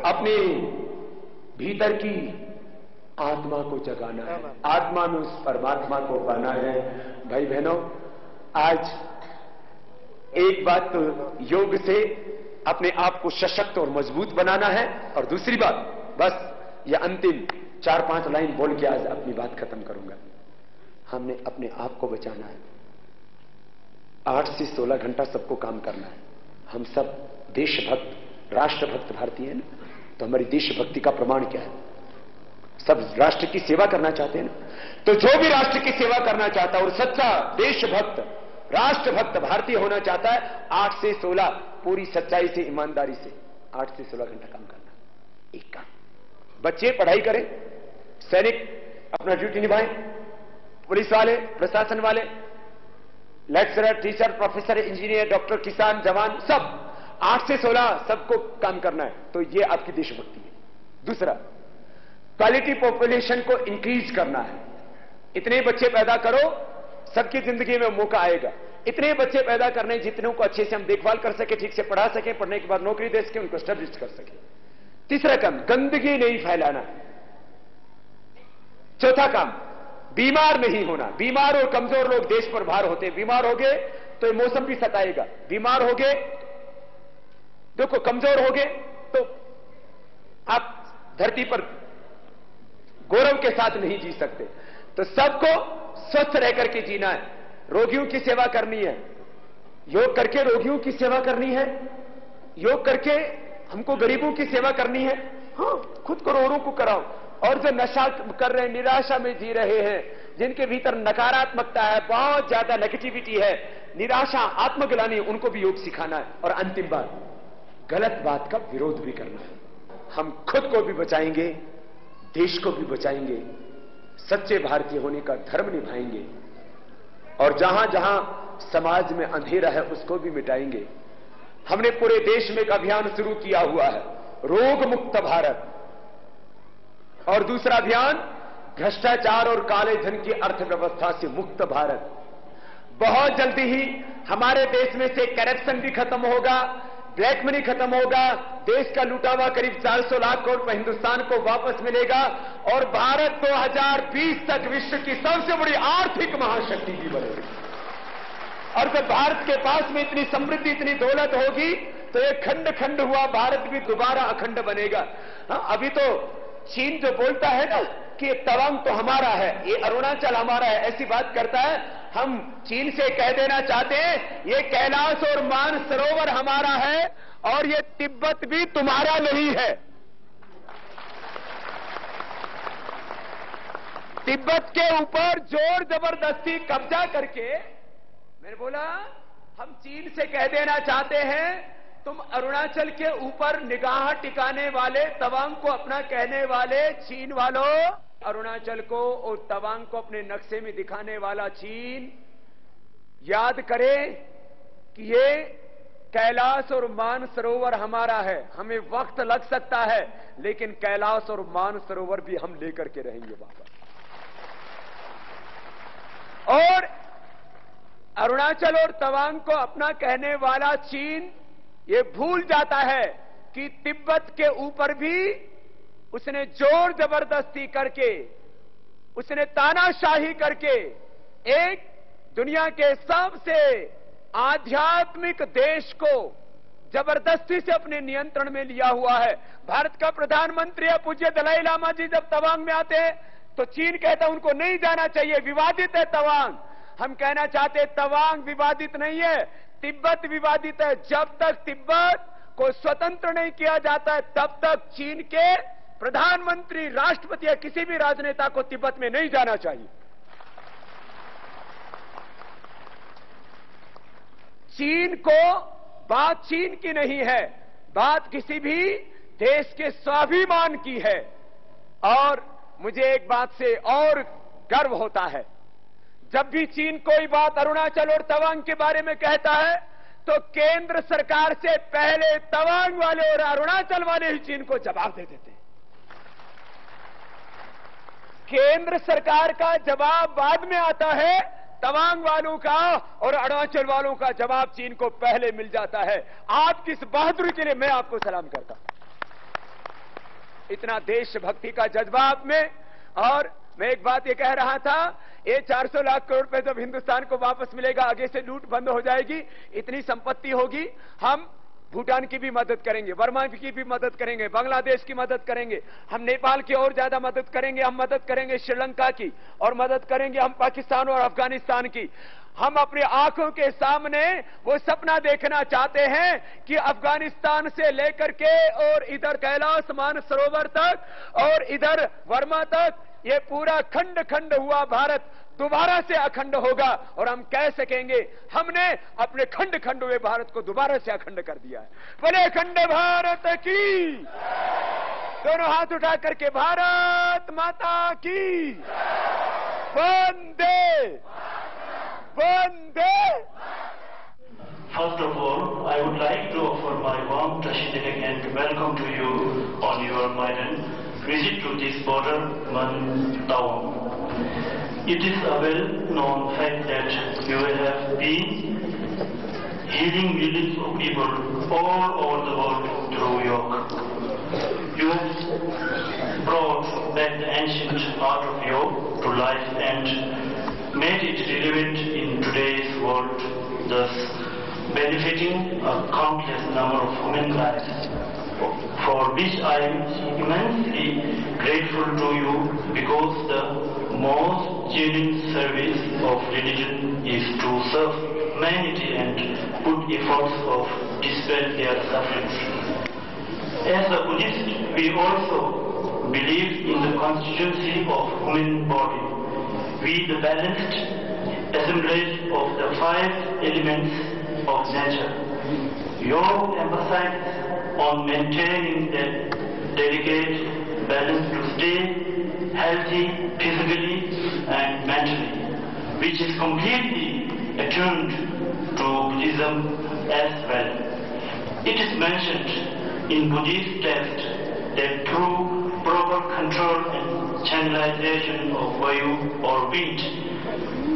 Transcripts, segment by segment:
अपने भीतर की आत्मा को जगाना है। आत्मा में उस परमात्मा को पाना है। भाई बहनों आज एक बात तो योग से अपने आप को सशक्त और मज़बूत बनाना है और दूसरी बात बस ये अंतिम चार पाँच लाइन बोल के आज अपनी बात खत्म करूँगा। हमने अपने आप को बचाना है। आठ से सोलह घंटा सबको काम करना है। हम सब देशभक्त राष्ट्रभक्त भारतीय हैं ना? तो हमारी देशभक्ति का प्रमाण क्या है? सब राष्ट्र की सेवा करना चाहते हैं ना? तो जो भी राष्ट्र की सेवा करना चाहता है, और सच्चा देशभक्त, राष्ट्रभक्त भारतीय होना चाहता है, आठ से सोलह पूरी सच्चाई से, ईमानदारी से, आठ से सोलह घंटा काम करना। एक काम। बच्चे पढ़ाई करें, सैनिक अपना ड्यूटी निभाएँ, पुलिस वाले, प्रशासन वाले, lecturer, teacher, professor, engineer, doctor, किसान, जवान, सब। आठ से सोलह सबको काम करना है तो ये आपकी देशभक्ति है। दूसरा क्वालिटी पॉपुलेशन को इंक्रीज करना है। इतने बच्चे पैदा करो, सबकी ज़िंदगी में मौका आएगा। इतने बच्चे पैदा करने, जितनों को अच्छे से हम देखभाल कर सके, ठीक से पढ़ा सके, पढ़ने के बाद नौकरी दे सके, उनको स्टेब्लिश कर सके। तीसरा काम, गंदगी नहीं फैलाना। चौथा काम, बीमार नहीं होना। बीमार और कमज़ोर लोग देश पर भार होते बीमार हो गए तो मौसम भी सताएगा। बीमार हो गए देखो, कमज़ोर हो गए तो आप धरती पर गौरव के साथ नहीं जी सकते। तो सबको स्वस्थ रह करके जीना है। रोगियों की सेवा करनी है। योग करके रोगियों की सेवा करनी है। योग करके हमको गरीबों की सेवा करनी है। हाँ खुद को औरों को कराओ। और जो नशा कर रहे हैं, निराशा में जी रहे हैं, जिनके भीतर नकारात्मकता है, बहुत ज़्यादा नेगेटिविटी है, निराशा, आत्मग्लानी, उनको भी योग सिखाना है। और अंतिम बात गलत बात का विरोध भी करना है। हम खुद को भी बचाएँगे, देश को भी बचाएँगे, सच्चे भारतीय होने का धर्म निभाएँगे, और जहाँ जहाँ समाज में अंधेरा है उसको भी मिटाएँगे। हमने पूरे देश में एक अभियान शुरू किया हुआ है, रोग मुक्त भारत। और दूसरा अभियान, भ्रष्टाचार और काले धन की अर्थव्यवस्था से मुक्त भारत। बहुत जल्दी ही हमारे देश में से करप्शन भी खत्म होगा ब्लैक मनी खत्म होगा देश का लूटा हुआ करीब 400 लाख करोड़ हिंदुस्तान को वापस मिलेगा और भारत 2020 तक विश्व की सबसे बड़ी आर्थिक महाशक्ति भी बनेगी। और जब भारत के पास में इतनी समृद्धि इतनी दौलत होगी तो ये खंड खंड हुआ भारत भी दोबारा अखंड बनेगा। हाँ, अभी तो चीन जो बोलता है ना कि तवांग तो हमारा है ये अरुणाचल हमारा है ऐसी बात करता है हम चीन से कह देना चाहते हैं, ये कैलाश और मान सरोवर हमारा है और ये तिब्बत भी तुम्हारा नहीं है। तिब्बत के ऊपर ज़ोर ज़बरदस्ती कब्जा करके मैंने बोला, हम चीन से कह देना चाहते हैं, तुम अरुणाचल के ऊपर निगाह टिकाने वाले, तवांग को अपना कहने वाले, चीन वालों अरुणाचल को और तवांग को अपने नक्शे में दिखाने वाला चीन, याद करे कि ये कैलाश और मान सरोवर हमारा है। हमें वक्त लग सकता है, लेकिन कैलाश और मान सरोवर भी हम लेकर के रहेंगे वापस। और अरुणाचल और तवांग को अपना कहने वाला चीन, ये भूल जाता है कि तिब्बत के ऊपर भी उसने ज़ोर ज़बरदस्ती करके, उसने तानाशाही करके एक दुनिया के सबसे आध्यात्मिक देश को ज़बरदस्ती से अपने नियंत्रण में लिया हुआ है। भारत का प्रधानमंत्री है पूज्य दलाई लामा जी जब तवांग में आते हैं तो चीन कहता उनको नहीं जाना चाहिए, विवादित है तवांग। हम कहना चाहते तवांग विवादित नहीं है, तिब्बत विवादित है। जब तक तिब्बत को स्वतंत्र नहीं किया जाता है, तब तक चीन के प्रधानमंत्री, राष्ट्रपति या किसी भी राजनेता को तिब्बत में नहीं जाना चाहिए। चीन को बात चीन की नहीं है, बात किसी भी देश के स्वाभिमान की है। और मुझे एक बात से और गर्व होता है, जब भी चीन कोई बात अरुणाचल और तवांग के बारे में कहता है तो केंद्र सरकार से पहले तवांग वाले और अरुणाचल वाले ही चीन को जवाब दे देते हैं। केंद्र सरकार का जवाब बाद में आता है, तवांग वालों का और अरुणाचल वालों का जवाब चीन को पहले मिल जाता है। आपकी इस बहादुरी के लिए, मैं आपको सलाम करता हूँ। इतना देशभक्ति का जज्बा आप में, और मैं एक बात ये कह रहा था, ये 400 लाख करोड़ रुपए जब हिंदुस्तान को वापस मिलेगा, आगे से लूट बंद हो जाएगी, इतनी संपत्ति होगी, हम भूटान की भी मदद करेंगे, वर्मा की भी मदद करेंगे, बांग्लादेश की मदद करेंगे, हम नेपाल की और ज़्यादा मदद करेंगे, हम मदद करेंगे श्रीलंका की और मदद करेंगे हम पाकिस्तान और अफ़गानिस्तान की। हम अपनी आँखों के सामने वो सपना देखना चाहते हैं कि अफ़गानिस्तान से लेकर के और इधर कैलाश मान सरोवर तक और इधर वर्मा तक ये पूरा खंड खंड हुआ भारत। दोबारा से अखंड होगा और हम कह सकेंगे हमने अपने खंड खंड हुए भारत को दोबारा से अखंड कर दिया है बोले खंड भारत की दोनों हाथ उठा करके भारत माता की वंदे वंदे First of all, I would like to offer my warm Tashidilik and welcome to you on your visit to this border Man town. It is a well-known fact that you have been healing millions of people all over the world through yoga. You have brought back the ancient art of yoga to life and made it relevant in today's world, thus benefiting a countless number of human lives, for which I am immensely grateful to you because the most genuine service of religion is to serve humanity and put efforts of dispel their sufferings. As a Buddhist, we also believe in the constituency of human body. We, the balanced assemblage of the five elements of nature. Yoga emphasizes on maintaining that delicate balance to stay healthy physically and mentally, which is completely attuned to Buddhism as well. It is mentioned in Buddhist text that through proper control and channelization of Vayu or wind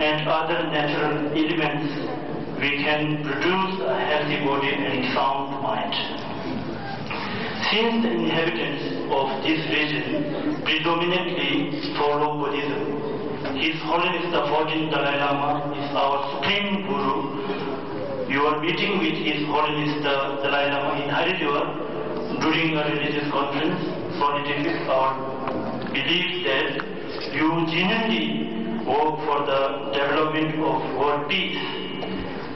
and other natural elements we can produce a healthy body and sound mind. Since the inhabitants of this region predominantly follow Buddhism, His Holiness the 14th Dalai Lama is our supreme Guru. You are meeting with His Holiness the Dalai Lama in Haridwar during a religious conference, so it is our belief that you genuinely work for the development of world peace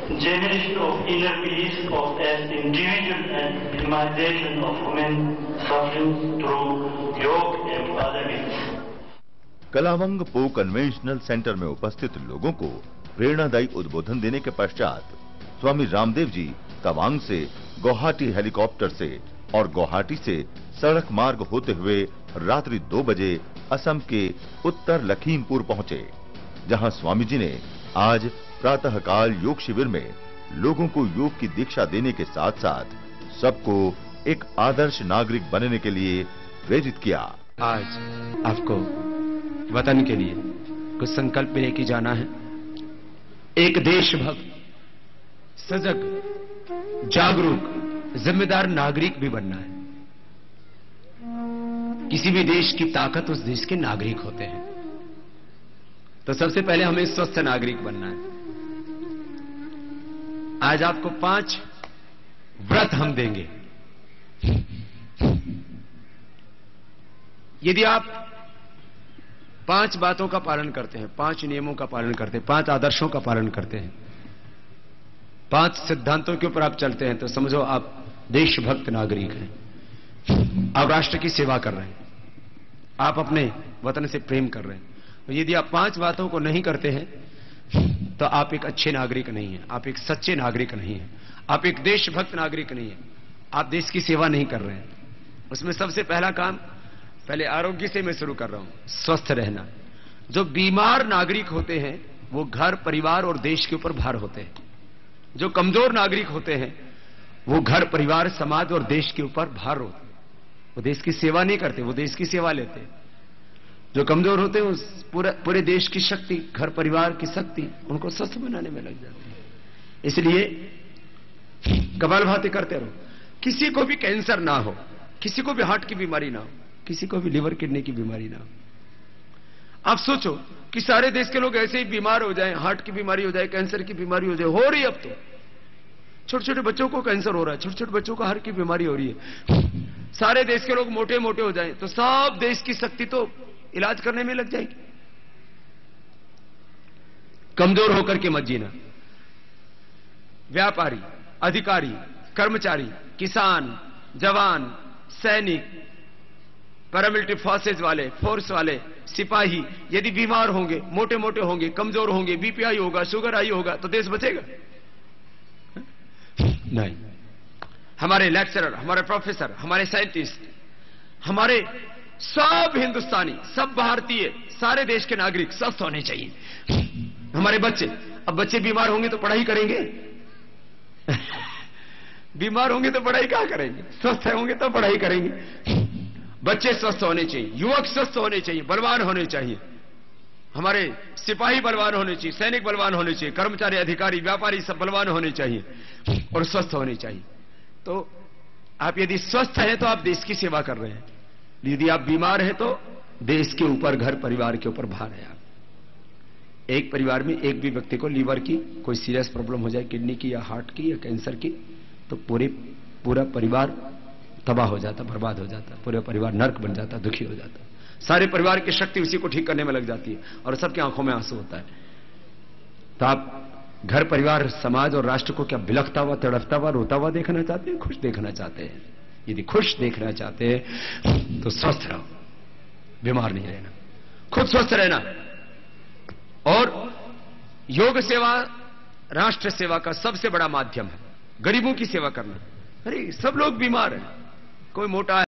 generation of inner peace of as individual and minimization of human suffering through yoga and other means. कलावंग पो conventional centre में उपस्थित लोगों को प्रेरणादायी उद्बोधन देने के पश्चात स्वामी रामदेव जी तवांग से गुवाहाटी हेलीकॉप्टर से और गुवाहाटी से सड़क मार्ग होते हुए रात्रि दो बजे असम के उत्तर लखीमपुर पहुँचे, जहाँ स्वामी जी ने आज प्रातःकाल योग शिविर में लोगों को योग की दीक्षा देने के साथ साथ सबको एक आदर्श नागरिक बनने के लिए प्रेरित किया। आज आपको वतन के लिए कुछ संकल्प लेके जाना है। एक देशभक्त, सजग, जागरूक, जिम्मेदार नागरिक भी बनना है। किसी भी देश की ताकत उस देश के नागरिक होते हैं। तो सबसे पहले हमें स्वस्थ नागरिक बनना है। आज आपको पाँच व्रत हम देंगे। यदि आप पाँच बातों का पालन करते हैं, पाँच नियमों का पालन करते हैं, पाँच आदर्शों का पालन करते हैं, पाँच सिद्धांतों के ऊपर आप चलते हैं तो समझो आप देशभक्त नागरिक हैं। आप राष्ट्र की सेवा कर रहे हैं। आप अपने वतन से प्रेम कर रहे हैं। यदि आप पाँच बातों को नहीं करते हैं तो आप एक अच्छे नागरिक नहीं हैं, आप एक सच्चे नागरिक नहीं हैं, आप एक देशभक्त नागरिक नहीं हैं, आप देश की सेवा नहीं कर रहे हैं। उसमें सबसे पहला काम, पहले आरोग्य से मैं शुरू कर रहा हूँ, स्वस्थ रहना। जो बीमार नागरिक होते हैं, वो घर, परिवार और देश के ऊपर भार होते हैं। जो कमज़ोर नागरिक होते हैं, वो घर, परिवार, समाज और देश के ऊपर भार होते हैं। वो देश की सेवा नहीं करते, वो देश की सेवा लेते हैं। जो कमज़ोर होते हैं, उस पूरे पूरे देश की शक्ति, घर परिवार की शक्ति, उनको स्वस्थ बनाने में लग जाती है। इसलिए कपाल भाती करते रहो। किसी को भी कैंसर ना हो, किसी को भी हार्ट की बीमारी ना हो, किसी को भी लिवर किडनी की बीमारी ना हो। आप सोचो कि सारे देश के लोग ऐसे ही बीमार हो जाए, हार्ट की बीमारी हो जाए, कैंसर की बीमारी हो जाए, हो रही अब तो। छोटे छोटे बच्चों को कैंसर हो रहा है छोटे छोटे बच्चों को हार्ट की बीमारी हो रही है। सारे देश के लोग मोटे मोटे हो जाएँ तो सब देश की शक्ति तो इलाज करने में लग जाएगी। कमज़ोर होकर के मत जीना। व्यापारी, अधिकारी, कर्मचारी, किसान, जवान, सैनिक पैरामिलिट्री फोर्सेज वाले फोर्स वाले, सिपाही, यदि बीमार होंगे मोटे मोटे होंगे, कमज़ोर होंगे बीपीआई होगा शुगर आई होगा तो देश बचेगा। नहीं। हमारे लेक्चरर हमारे प्रोफेसर हमारे साइंटिस्ट हमारे सब हिंदुस्तानी, सब भारतीय, सारे देश के नागरिक स्वस्थ होने चाहिए। हमारे बच्चे, अब बच्चे बीमार होंगे तो पढ़ाई करेंगे? बीमार होंगे तो पढ़ाई क्या करेंगे? स्वस्थ होंगे तो पढ़ाई करेंगे। बच्चे स्वस्थ होने चाहिए, युवक स्वस्थ होने चाहिए, बलवान होने चाहिए। हमारे सिपाही बलवान होने चाहिए, सैनिक बलवान होने चाहिए, कर्मचारी, अधिकारी, व्यापारी सब बलवान होने चाहिए और स्वस्थ होने चाहिए। तो आप यदि स्वस्थ हैं तो आप देश की सेवा कर रहे हैं। यदि आप बीमार हैं तो देश के ऊपर, घर परिवार के ऊपर भार है आप। एक परिवार में एक भी व्यक्ति को लीवर की कोई सीरियस प्रॉब्लम हो जाए, किडनी की या हार्ट की या कैंसर की तो पूरे, पूरा परिवार तबाह हो जाता, बर्बाद हो जाता, पूरा परिवार नर्क बन जाता, दुखी हो जाता। सारे परिवार की शक्ति उसी को ठीक करने में लग जाती है और सबकी आँखों में आँसू होता है। तो आप घर, परिवार, समाज और राष्ट्र को क्या बिलखता हुआ तड़पता हुआ, रोता हुआ देखना चाहते हैं? खुश देखना चाहते हैं। यदि खुश देखना चाहते हैं तो स्वस्थ रहो। बीमार नहीं रहना। खुद स्वस्थ रहना। और योग सेवा, राष्ट्र सेवा का सबसे बड़ा माध्यम है। गरीबों की सेवा करना। अरे, सब लोग बीमार हैं। कोई मोटा है